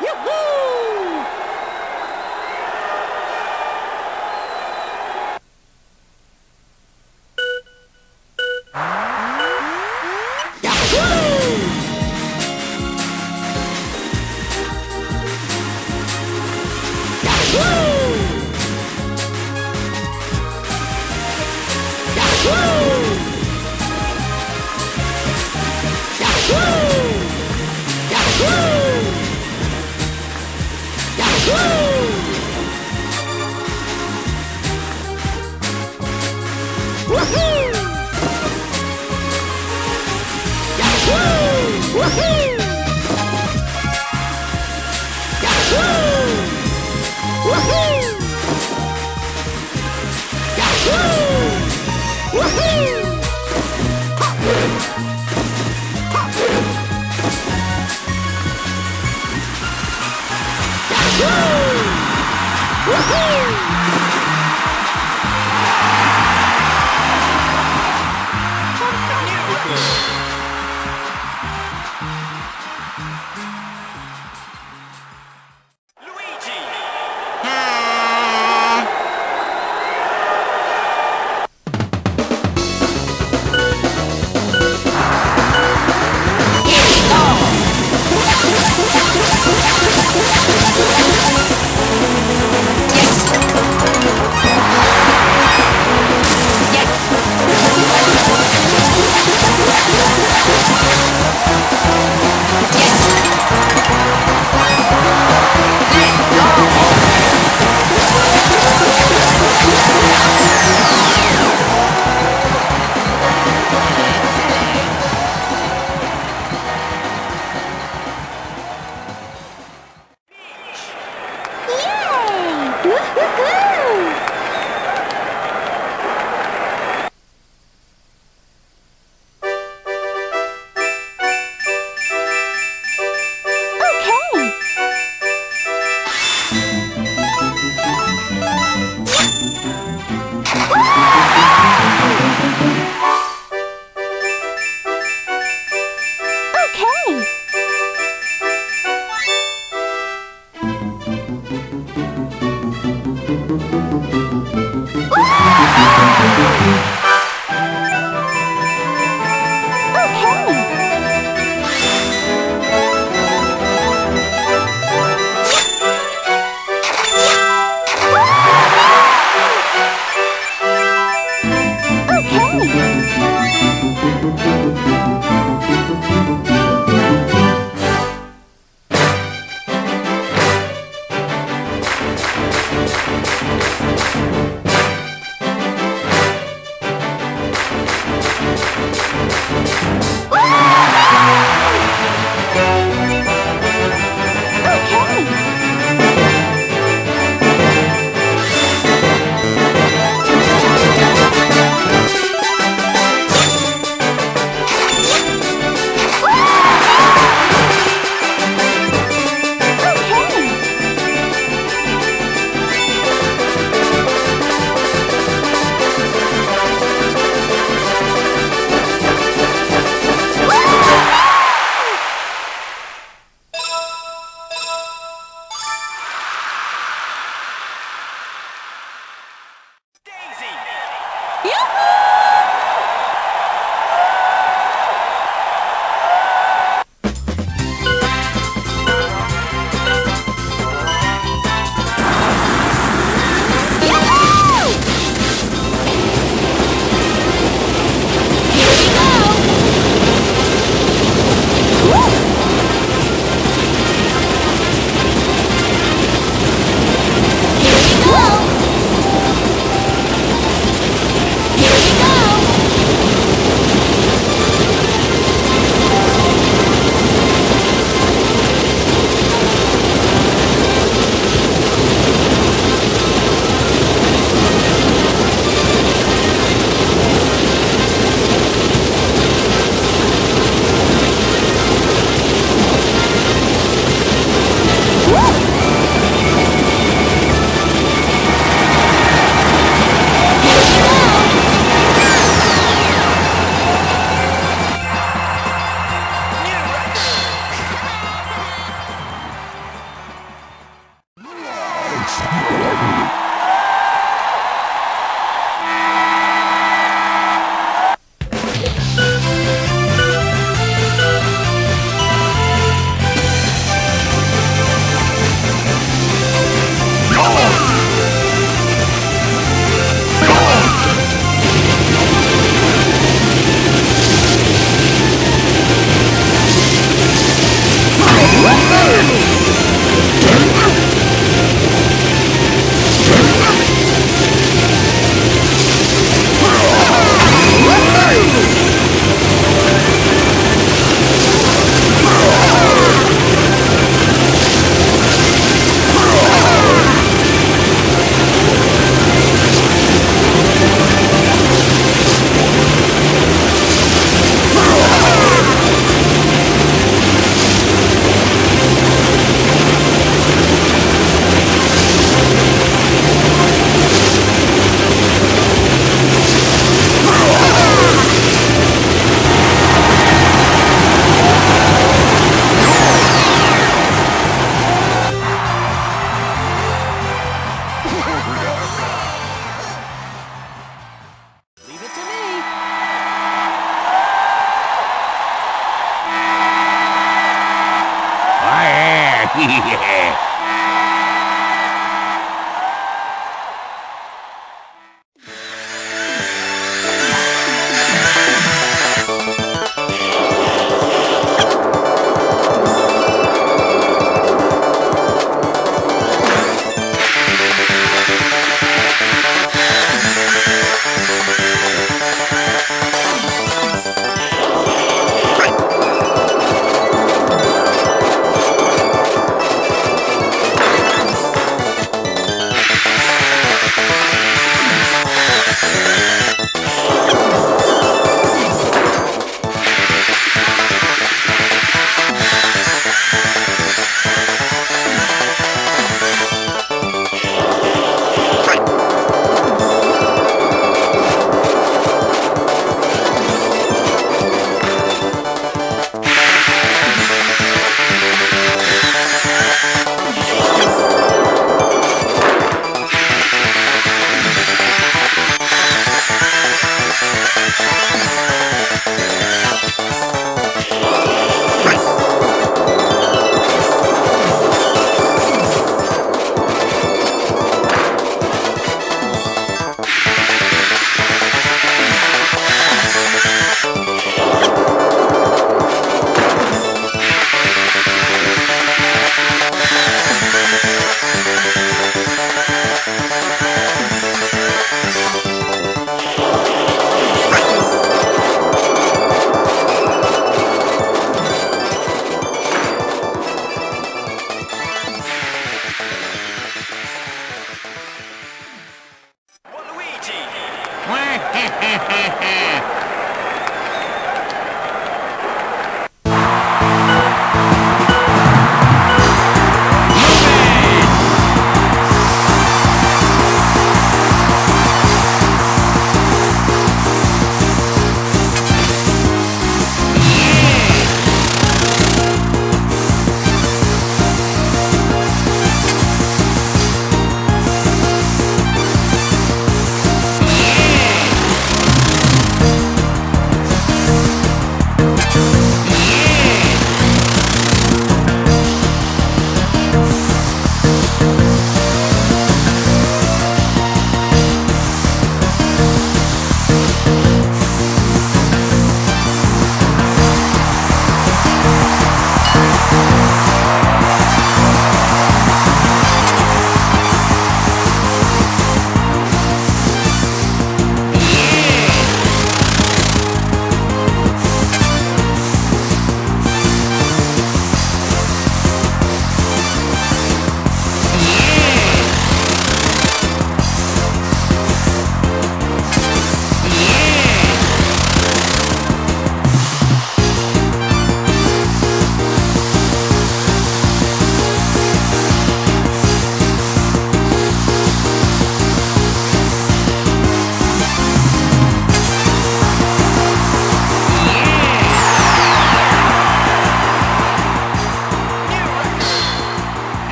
Yoo-hoo! Yes! Woo!